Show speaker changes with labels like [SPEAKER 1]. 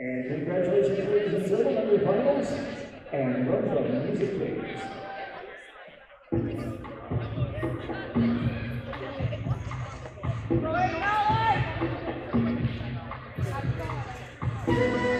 [SPEAKER 1] And congratulations, ladies and gentlemen, on your finals, and the music, please.
[SPEAKER 2] Roy, no,